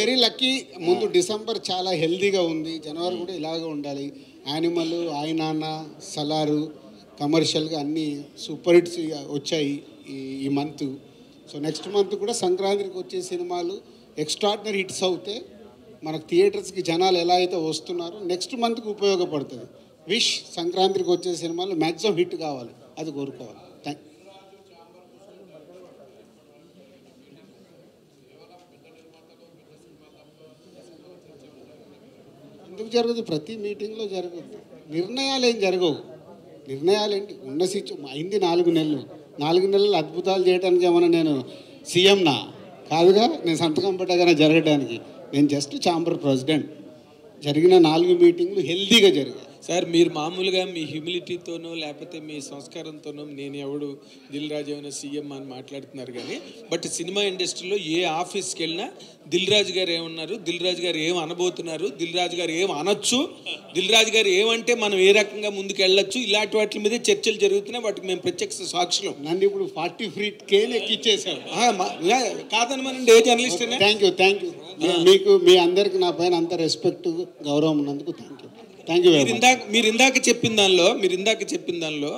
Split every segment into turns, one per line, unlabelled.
Very lucky ముందు December చాలా హెల్దీగా ఉంది. జనవరి కూడా ఇలాగే ఉండాలి. యానిమల్ ఆయనాన్న సలారు కమర్షియల్గా అన్నీ సూపర్ హిట్స్ వచ్చాయి ఈ ఈ మంత్ సో నెక్స్ట్ మంత్ కూడా సంక్రాంతికి వచ్చే సినిమాలు ఎక్స్ట్రాడినరీ హిట్స్ అవుతే మనకు థియేటర్స్కి జనాలు ఎలా అయితే వస్తున్నారో నెక్స్ట్ మంత్కి ఉపయోగపడుతుంది. విష్ సంక్రాంతికి వచ్చే సినిమాలు మ్యాక్సిమం హిట్ కావాలి. అది కోరుకోవాలి థ్యాంక్ ఎందుకు జరగదు? ప్రతి మీటింగ్లో జరగదు. నిర్ణయాలు ఏం జరగవు. నిర్ణయాలు ఏంటి ఉన్న సిచ్చు అయింది నాలుగు నెలలు. నాలుగు నెలలు అద్భుతాలు చేయడానికి ఏమన్నా నేను సీఎంనా? కాదుగా నేను సంతకం పెట్టగానే జరగడానికి నేను జస్ట్ ఛాంబర్ ప్రెసిడెంట్. జరిగిన నాలుగు మీటింగ్లు హెల్తీగా జరిగాయి.
సార్ మీరు మామూలుగా మీ హ్యూమిలిటీతోనో లేకపోతే మీ సంస్కారంతోనో నేను ఎవడు దిల్ రాజు ఏమైనా సీఎం అని మాట్లాడుతున్నారు కానీ బట్ సినిమా ఇండస్ట్రీలో ఏ ఆఫీస్కి వెళ్ళినా దిల్ రాజు గారు ఏమన్నారు? దిల్ రాజు గారు ఏం అనబోతున్నారు? దిల్ రాజు గారు ఏం అనొచ్చు? దిల్ రాజు గారు ఏమంటే మనం ఏ రకంగా ముందుకు వెళ్ళొచ్చు ఇలాంటి వాటి మీదే చర్చలు జరుగుతున్నాయి. వాటికి మేము ప్రత్యక్ష సాక్షులు.
నన్ను ఇప్పుడు ఫార్టీ ఫ్రీ కేన్ ఎక్కిచ్చేసావు
కాదనమనండి ఏ journalist
thank you thank you మీకు మీ అందరికి నా పైన అంత రెస్పెక్ట్ గౌరవం ఉన్నందుకు థ్యాంక్ యూ థ్యాంక్ యూ
మీరు ఇందాక మీరు ఇందాక చెప్పిన దానిలో మీరు ఇందాక చెప్పిన దానిలో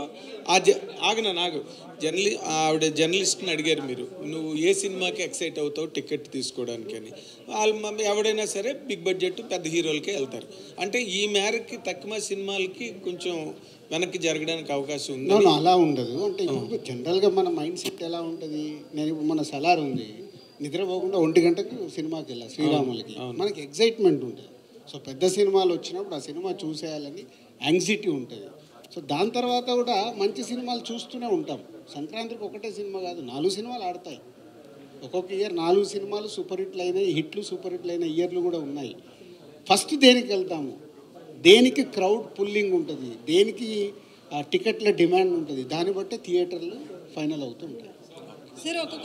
ఆ జ ఆగన నాగు జర్నలి ఆవిడ జర్నలిస్ట్ని అడిగారు మీరు. నువ్వు ఏ సినిమాకి ఎక్సైట్ అవుతావు టికెట్ తీసుకోవడానికి అని. వాళ్ళు ఎవడైనా సరే బిగ్ బడ్జెట్ పెద్ద హీరోలకే వెళ్తారు. అంటే ఈ మేరకి తక్కువ సినిమాలకి కొంచెం వెనక్కి జరగడానికి అవకాశం ఉంది
అలా ఉండదు. అంటే జనరల్గా మన మైండ్ సెట్ ఎలా ఉంటుంది? నేను ఇప్పుడు మన సలార్ ఉంది. నిద్రపోకుండా ఒంటి గంటకు సినిమాకి వెళ్ళా శ్రీరాములకి. మనకి ఎగ్జైట్మెంట్ ఉంటుంది. సో పెద్ద సినిమాలు వచ్చినప్పుడు ఆ సినిమా చూసేయాలని యాంగ్జైటీ ఉంటుంది. సో దాని తర్వాత కూడా మంచి సినిమాలు చూస్తూనే ఉంటాం. సంక్రాంతికి ఒకటే సినిమా కాదు నాలుగు సినిమాలు ఆడతాయి. ఒక్కొక్క ఇయర్ నాలుగు సినిమాలు సూపర్ హిట్లు అయినాయి హిట్లు సూపర్ హిట్లు అయిన ఇయర్లు కూడా ఉన్నాయి. ఫస్ట్ దేనికి వెళ్తాము? దేనికి క్రౌడ్ పుల్లింగ్ ఉంటుంది? దేనికి ఆ, టికెట్ల డిమాండ్ ఉంటుంది? దాన్ని బట్టే థియేటర్లు ఫైనల్ అవుతూ ఉంటాయి.